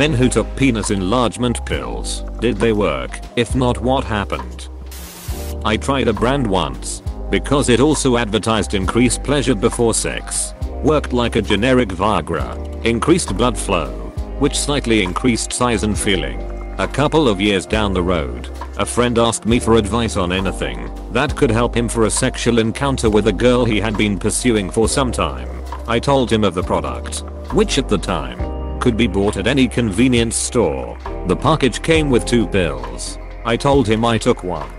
Men who took penis enlargement pills, did they work? If not what happened? I tried a brand once. Because it also advertised increased pleasure before sex. Worked like a generic Viagra. Increased blood flow. Which slightly increased size and feeling. A couple of years down the road, a friend asked me for advice on anything that could help him for a sexual encounter with a girl he had been pursuing for some time. I told him of the product, which at the time could be bought at any convenience store. The package came with two pills. I told him I took one.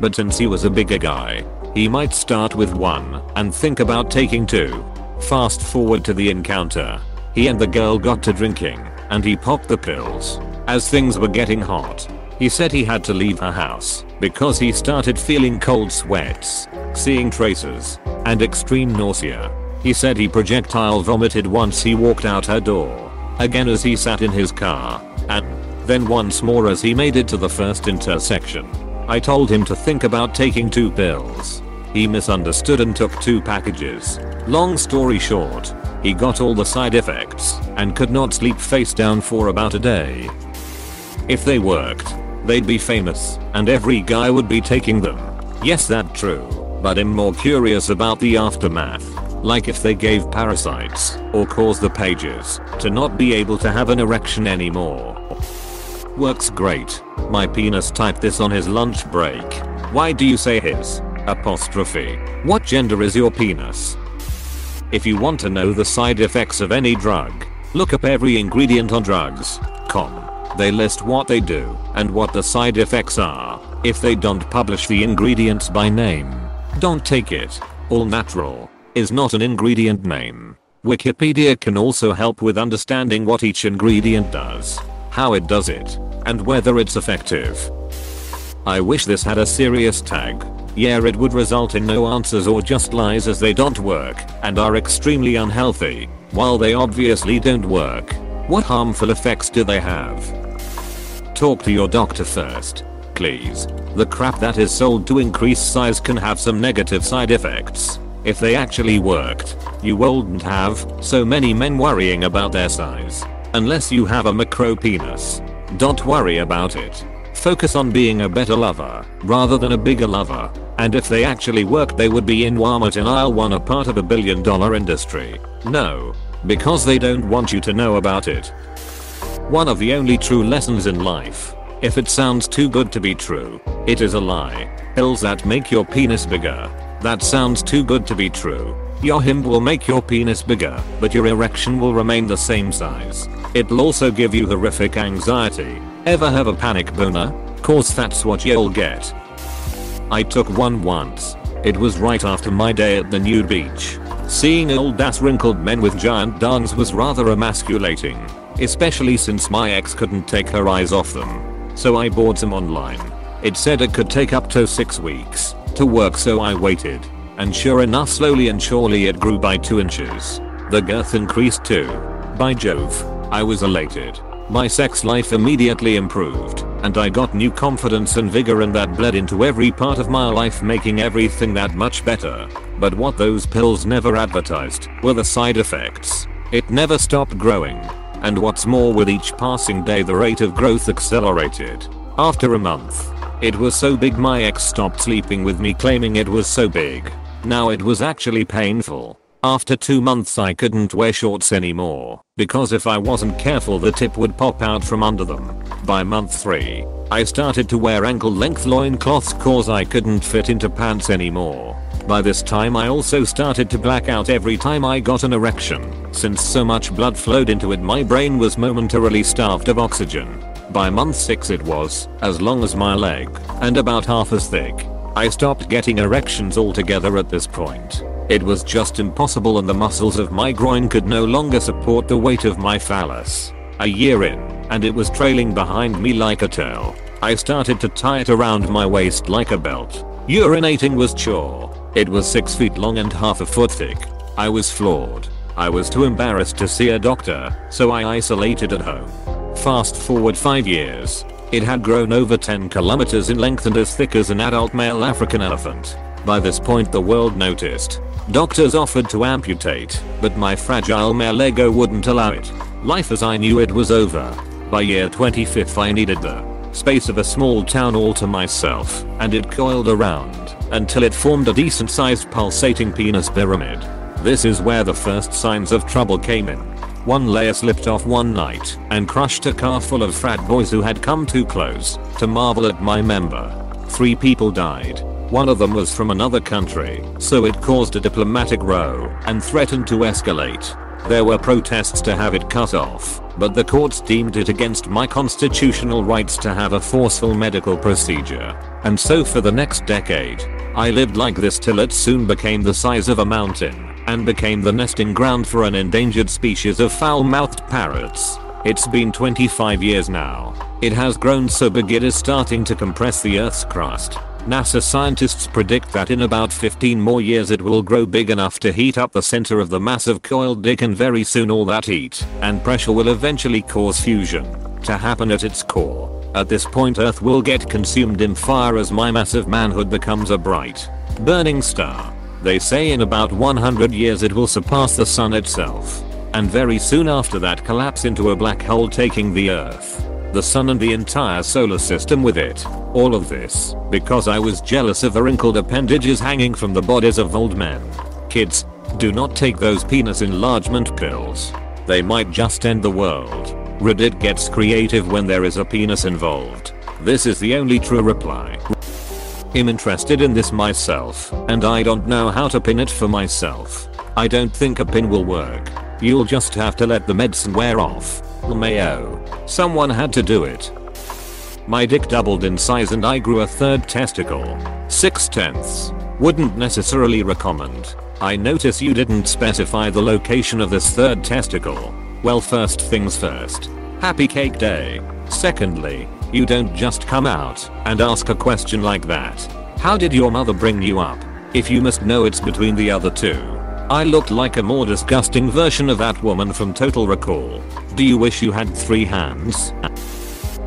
But since he was a bigger guy, he might start with one and think about taking two. Fast forward to the encounter. He and the girl got to drinking and he popped the pills. As things were getting hot, he said he had to leave her house because he started feeling cold sweats, seeing traces, and extreme nausea. He said he projectile vomited once he walked out her door, again as he sat in his car, and then once more as he made it to the first intersection. I told him to think about taking two pills. He misunderstood and took two packages. Long story short, he got all the side effects and could not sleep face down for about a day. If they worked, they'd be famous and every guy would be taking them. Yes that's true, but I'm more curious about the aftermath. Like if they gave parasites or caused the pages to not be able to have an erection anymore. Works great. My penis typed this on his lunch break. Why do you say his? Apostrophe. What gender is your penis? If you want to know the side effects of any drug, look up every ingredient on drugs.com. They list what they do and what the side effects are. If they don't publish the ingredients by name, don't take it. All natural is not an ingredient name. Wikipedia can also help with understanding what each ingredient does, how it does it, and whether it's effective. I wish this had a serious tag. Yeah it would result in no answers or just lies as they don't work and are extremely unhealthy. While they obviously don't work, what harmful effects do they have? Talk to your doctor first. Please. The crap that is sold to increase size can have some negative side effects. If they actually worked, you wouldn't have so many men worrying about their size. Unless you have a macro penis. Don't worry about it. Focus on being a better lover, rather than a bigger lover. And if they actually worked they would be in Walmart aisle 1 a part of a billion dollar industry. No. Because they don't want you to know about it. One of the only true lessons in life. If it sounds too good to be true, it is a lie. Pills that make your penis bigger. That sounds too good to be true. Your him will make your penis bigger, but your erection will remain the same size. It'll also give you horrific anxiety. Ever have a panic boner? Cause that's what you'll get. I took one once. It was right after my day at the nude beach. Seeing old ass wrinkled men with giant dongs was rather emasculating. Especially since my ex couldn't take her eyes off them. So I bought some online. It said it could take up to 6 weeks to work so I waited. And sure enough slowly and surely it grew by 2 inches. The girth increased too. By Jove, I was elated. My sex life immediately improved, and I got new confidence and vigor and that bled into every part of my life making everything that much better. But what those pills never advertised were the side effects. It never stopped growing. And what's more with each passing day the rate of growth accelerated. After a month, it was so big my ex stopped sleeping with me claiming it was so big. Now it was actually painful. After 2 months I couldn't wear shorts anymore because if I wasn't careful the tip would pop out from under them. By month 3, I started to wear ankle length loincloths cause I couldn't fit into pants anymore. By this time I also started to black out every time I got an erection. Since so much blood flowed into it my brain was momentarily starved of oxygen. By month 6 it was as long as my leg and about half as thick. I stopped getting erections altogether at this point. It was just impossible and the muscles of my groin could no longer support the weight of my phallus. A year in, and it was trailing behind me like a tail. I started to tie it around my waist like a belt. Urinating was chore. It was 6 feet long and half a foot thick. I was floored. I was too embarrassed to see a doctor, so I isolated at home. Fast forward 5 years. It had grown over 10 kilometers in length and as thick as an adult male African elephant. By this point the world noticed. Doctors offered to amputate, but my fragile male ego wouldn't allow it. Life as I knew it was over. By year 25th I needed the space of a small town all to myself and it coiled around until it formed a decent sized pulsating penis pyramid. This is where the first signs of trouble came in. One layer slipped off one night and crushed a car full of frat boys who had come too close to marvel at my member. Three people died. One of them was from another country, so it caused a diplomatic row and threatened to escalate. There were protests to have it cut off, but the courts deemed it against my constitutional rights to have a forceful medical procedure. And so for the next decade, I lived like this till it soon became the size of a mountain and became the nesting ground for an endangered species of foul-mouthed parrots. It's been 25 years now. It has grown so big it is starting to compress the Earth's crust. NASA scientists predict that in about 15 more years it will grow big enough to heat up the center of the massive coiled dick and very soon all that heat and pressure will eventually cause fusion to happen at its core. At this point Earth will get consumed in fire as my massive manhood becomes a bright, burning star. They say in about 100 years it will surpass the sun itself. And very soon after that collapse into a black hole taking the earth, the sun and the entire solar system with it. All of this because I was jealous of the wrinkled appendages hanging from the bodies of old men. Kids, do not take those penis enlargement pills. They might just end the world. Reddit gets creative when there is a penis involved. This is the only true reply. I'm interested in this myself, and I don't know how to pin it for myself. I don't think a pin will work. You'll just have to let the medicine wear off. Mayo. Someone had to do it. My dick doubled in size and I grew a third testicle. 6 tenths. Wouldn't necessarily recommend. I notice you didn't specify the location of this third testicle. Well first things first. Happy cake day. Secondly, you don't just come out and ask a question like that. How did your mother bring you up? If you must know it's between the other two. I looked like a more disgusting version of that woman from Total Recall. Do you wish you had three hands?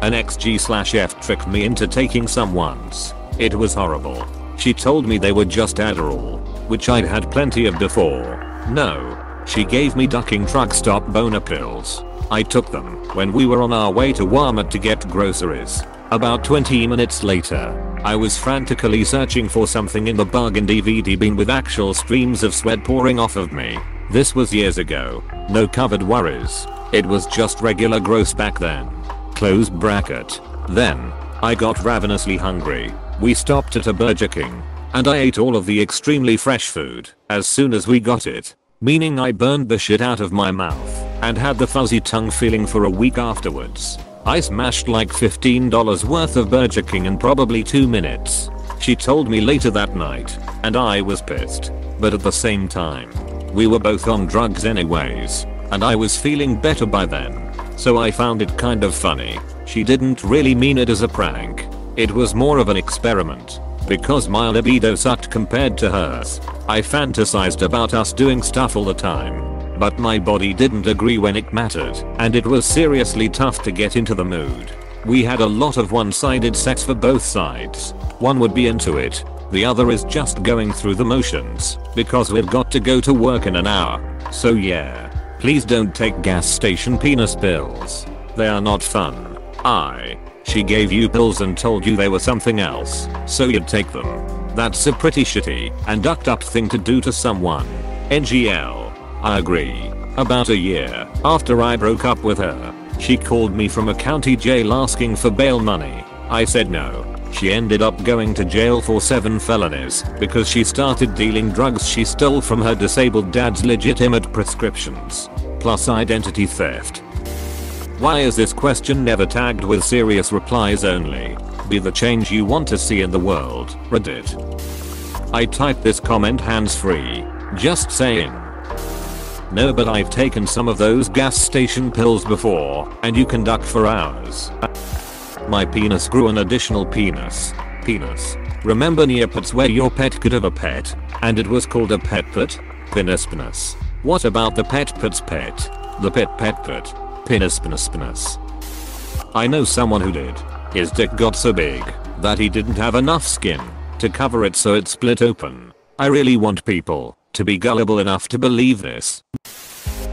An XG slash F tricked me into taking some once. It was horrible. She told me they were just Adderall, which I'd had plenty of before. No. She gave me ducking truck stop boner pills. I took them when we were on our way to Walmart to get groceries. About 20 minutes later, I was frantically searching for something in the bargain DVD bin with actual streams of sweat pouring off of me. This was years ago. No covered worries. It was just regular gross back then. Close bracket. Then, I got ravenously hungry. We stopped at a Burger King. And I ate all of the extremely fresh food as soon as we got it. Meaning I burned the shit out of my mouth and had the fuzzy tongue feeling for a week afterwards. I smashed like $15 worth of Burger King in probably 2 minutes. She told me later that night, and I was pissed. But at the same time, we were both on drugs anyways, and I was feeling better by then. So I found it kind of funny. She didn't really mean it as a prank. It was more of an experiment. Because my libido sucked compared to hers, I fantasized about us doing stuff all the time but my body didn't agree when it mattered, and it was seriously tough to get into the mood. We had a lot of one-sided sex for both sides. One would be into it, the other is just going through the motions, because we've got to go to work in an hour. So yeah. Please don't take gas station penis pills. They are not fun. I. She gave you pills and told you they were something else, so you'd take them. That's a pretty shitty and ducked up thing to do to someone. NGL. I agree. About a year after I broke up with her, she called me from a county jail asking for bail money. I said no. She ended up going to jail for 7 felonies because she started dealing drugs she stole from her disabled dad's legitimate prescriptions. Plus identity theft. Why is this question never tagged with serious replies only? Be the change you want to see in the world, Reddit. I typed this comment hands free. Just saying. No but I've taken some of those gas station pills before, and you can duck for hours. My penis grew an additional penis. Penis. Remember near Neopets where your pet could have a pet, and it was called a pet pet? Penis penis. What about the pet pet's pet? The pet pet pet. Penis penis penis. I know someone who did. His dick got so big that he didn't have enough skin to cover it so it split open. I really want people to be gullible enough to believe this.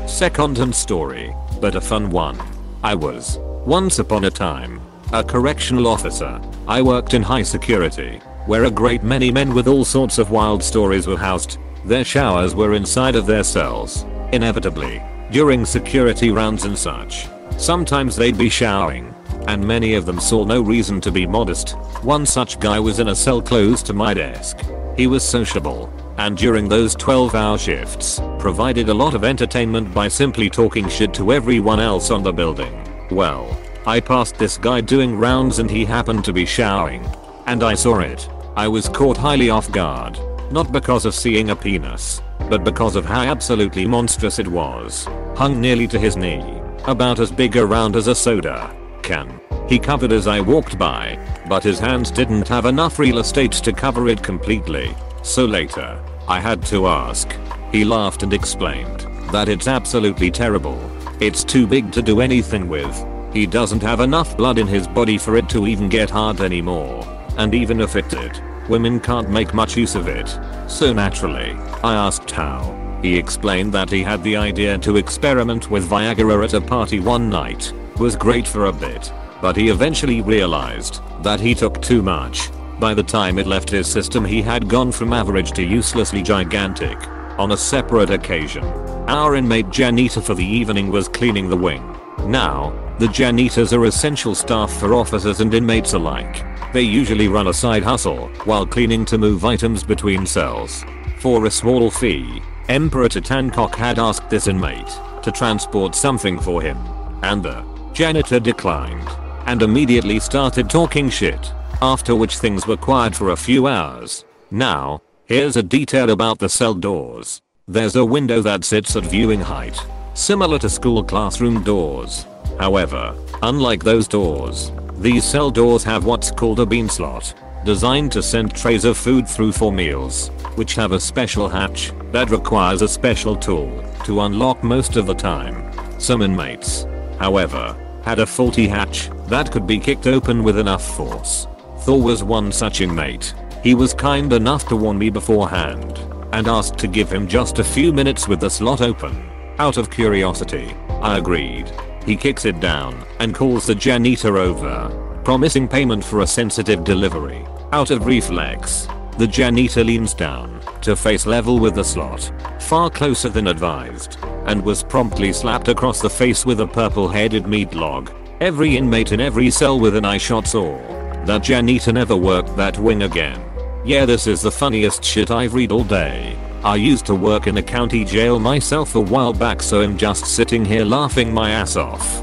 Second story, but a fun one. I was Once upon a time, a correctional officer, I worked in high security, where a great many men with all sorts of wild stories were housed. Their showers were inside of their cells. Inevitably, during security rounds and such, sometimes they'd be showering, and many of them saw no reason to be modest. One such guy was in a cell close to my desk. He was sociable, and during those 12 hour shifts, provided a lot of entertainment by simply talking shit to everyone else on the building. Well, I passed this guy doing rounds and he happened to be showering. And I saw it. I was caught highly off guard. Not because of seeing a penis, but because of how absolutely monstrous it was. Hung nearly to his knee. About as big around as a soda can. He covered as I walked by, but his hands didn't have enough real estate to cover it completely. So later, I had to ask. He laughed and explained that it's absolutely terrible. It's too big to do anything with. He doesn't have enough blood in his body for it to even get hard anymore. And even if it did, women can't make much use of it. So naturally, I asked how. He explained that he had the idea to experiment with Viagra at a party one night. Was great for a bit, but he eventually realized that he took too much by the time it left his system he had gone from average to uselessly gigantic. On a separate occasion, our inmate janitor for the evening was cleaning the wing. Now, the janitors are essential staff for officers and inmates alike. They usually run a side hustle while cleaning to move items between cells. For a small fee, Emperor Titankok had asked this inmate to transport something for him, and the janitor declined and immediately started talking shit after which things were quiet for a few hours. Now, here's a detail about the cell doors. There's a window that sits at viewing height, similar to school classroom doors. However, unlike those doors, these cell doors have what's called a bean slot, designed to send trays of food through for meals, which have a special hatch that requires a special tool to unlock most of the time. Some inmates, however, had a faulty hatch that could be kicked open with enough force Thor was one such inmate. He was kind enough to warn me beforehand and asked to give him just a few minutes with the slot open. Out of curiosity, I agreed. He kicks it down and calls the janitor over, promising payment for a sensitive delivery. Out of reflex, the janitor leans down to face level with the slot, far closer than advised, and was promptly slapped across the face with a purple-headed meat log. Every inmate in every cell with an eye shot saw that janitor never worked that wing again. Yeah this is the funniest shit I've read all day. I used to work in a county jail myself a while back so I'm just sitting here laughing my ass off.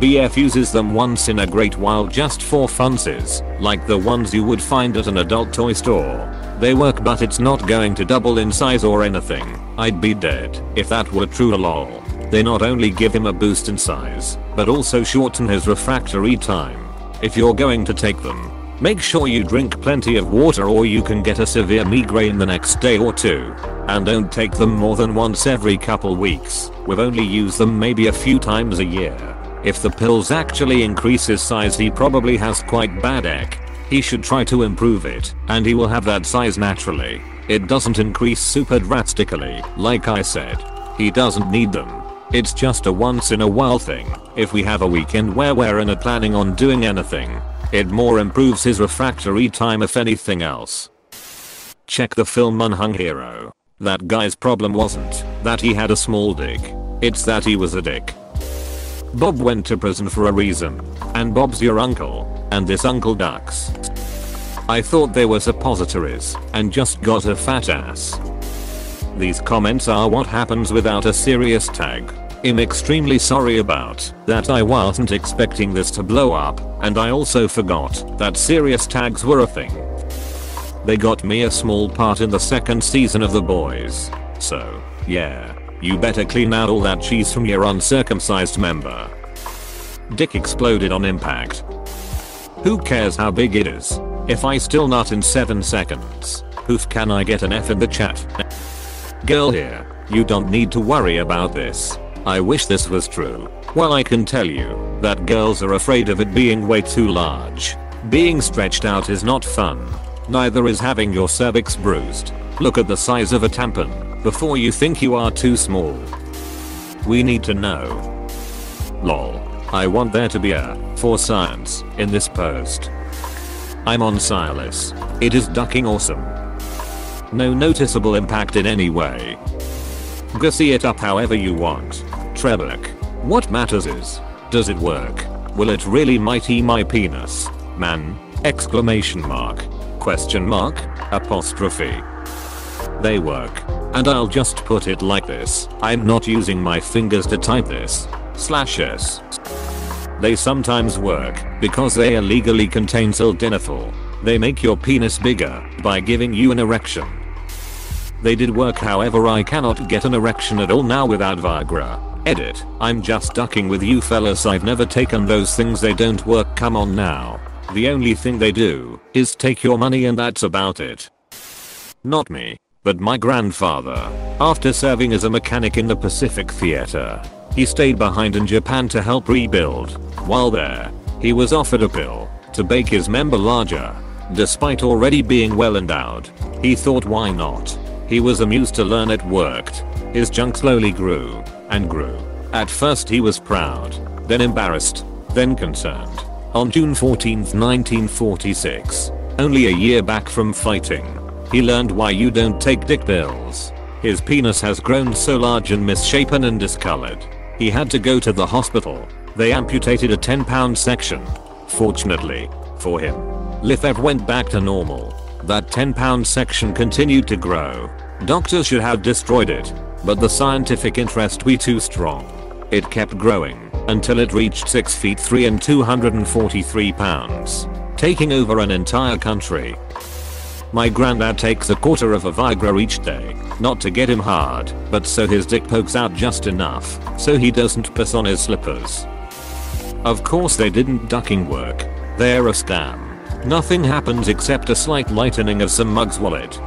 BF uses them once in a great while just for funsies, like the ones you would find at an adult toy store. They work but it's not going to double in size or anything. I'd be dead if that were true lol. They not only give him a boost in size, but also shorten his refractory time. If you're going to take them, make sure you drink plenty of water or you can get a severe migraine the next day or two. And don't take them more than once every couple weeks. We've only used them maybe a few times a year. If the pills actually increase his size he probably has quite bad egg. He should try to improve it, and he will have that size naturally. It doesn't increase super drastically, like I said. He doesn't need them. It's just a once in a while thing. If we have a weekend where we're not planning on doing anything, it more improves his refractory time if anything else. Check the film Unhung Hero. That guy's problem wasn't that he had a small dick. It's that he was a dick. Bob went to prison for a reason. And Bob's your uncle. And this uncle ducks. I thought they were suppositories and just got a fat ass. These comments are what happens without a serious tag. I'm extremely sorry about that I wasn't expecting this to blow up and I also forgot that serious tags were a thing. They got me a small part in the second season of The Boys. So, yeah, you better clean out all that cheese from your uncircumcised member. Dick exploded on impact. Who cares how big it is? If I still nut in 7 seconds, Whoof can I get an F in the chat? Girl here, you don't need to worry about this. I wish this was true. Well I can tell you that girls are afraid of it being way too large. Being stretched out is not fun. Neither is having your cervix bruised. Look at the size of a tampon before you think you are too small. We need to know. Lol. I want there to be a, for science, in this post. I'm on Cialis. It is ducking awesome. No noticeable impact in any way. See it up however you want. Trebek. What matters is, does it work? Will it really mighty my penis? Man? Exclamation mark. Question mark? Apostrophe. They work. And I'll just put it like this. I'm not using my fingers to type this. Slash s. They sometimes work because they illegally contain sildenafil. They make your penis bigger by giving you an erection. They did work however I cannot get an erection at all now without Viagra. Edit. I'm just ducking with you fellas I've never taken those things they don't work come on now. The only thing they do is take your money and that's about it. Not me, but my grandfather. After serving as a mechanic in the Pacific Theater, he stayed behind in Japan to help rebuild. While there, he was offered a pill to make his member larger. Despite already being well endowed, he thought why not. He was amused to learn it worked. His junk slowly grew and grew. At first he was proud, then embarrassed, then concerned. On June 14, 1946, only a year back from fighting, he learned why you don't take dick pills. His penis has grown so large and misshapen and discolored he had to go to the hospital. They amputated a 10 pound section. Fortunately, for him, Lefebvre went back to normal. That 10 pound section continued to grow. Doctors should have destroyed it, but the scientific interest we too strong. It kept growing until it reached 6 feet 3 and 243 pounds, taking over an entire country. My granddad takes a quarter of a Viagra each day, not to get him hard, but so his dick pokes out just enough, so he doesn't piss on his slippers. Of course they didn't ducking work. They're a scam. Nothing happens except a slight lightening of some mug's wallet.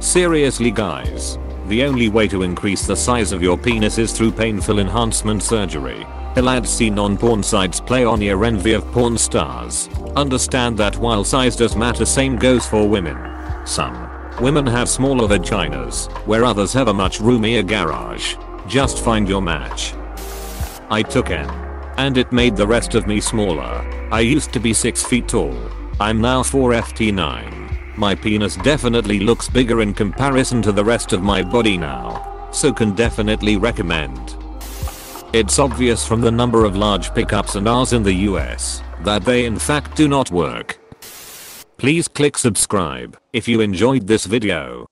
Seriously guys, the only way to increase the size of your penis is through painful enhancement surgery. Lads seen on porn sites play on your envy of porn stars. Understand that while size does matter same goes for women. Some women have smaller vaginas, where others have a much roomier garage. Just find your match. I took N. And it made the rest of me smaller. I used to be 6 feet tall. I'm now 4ft9. My penis definitely looks bigger in comparison to the rest of my body now. So can definitely recommend. It's obvious from the number of large pickups and R's in the US that they in fact do not work. Please click subscribe if you enjoyed this video.